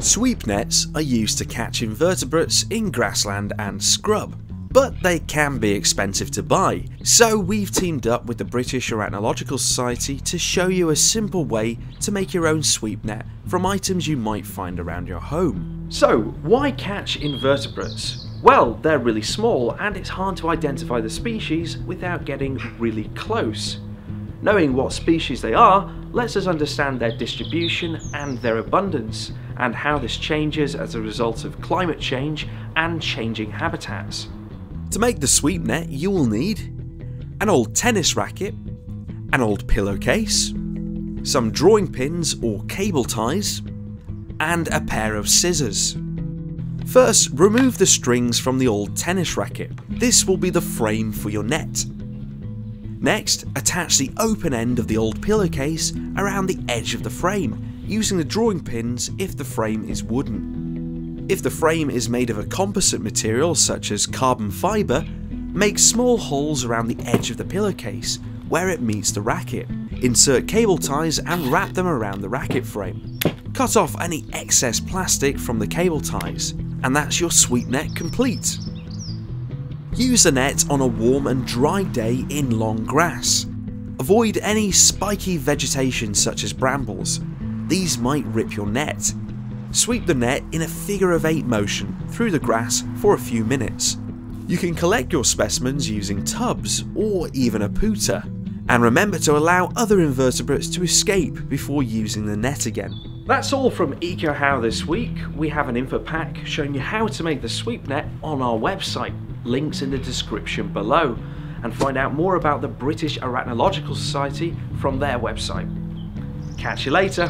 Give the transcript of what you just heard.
Sweep nets are used to catch invertebrates in grassland and scrub, but they can be expensive to buy, so we've teamed up with the British Arachnological Society to show you a simple way to make your own sweep net from items you might find around your home. So, why catch invertebrates? Well, they're really small and it's hard to identify the species without getting really close. Knowing what species they are lets us understand their distribution and their abundance, and how this changes as a result of climate change and changing habitats. To make the sweep net, you will need an old tennis racket, an old pillowcase, some drawing pins or cable ties, and a pair of scissors. First, remove the strings from the old tennis racket. This will be the frame for your net. Next, attach the open end of the old pillowcase around the edge of the frame, using the drawing pins if the frame is wooden. If the frame is made of a composite material such as carbon fibre, make small holes around the edge of the pillowcase where it meets the racket. Insert cable ties and wrap them around the racket frame. Cut off any excess plastic from the cable ties, and that's your sweep net complete. Use a net on a warm and dry day in long grass. Avoid any spiky vegetation such as brambles, these might rip your net. Sweep the net in a figure of 8 motion through the grass for a few minutes. You can collect your specimens using tubs or even a pooter, and remember to allow other invertebrates to escape before using the net again. That's all from EcoHow this week. We have an info pack showing you how to make the sweep net on our website links in the description below, and find out more about the British Arachnological Society from their website. Catch you later!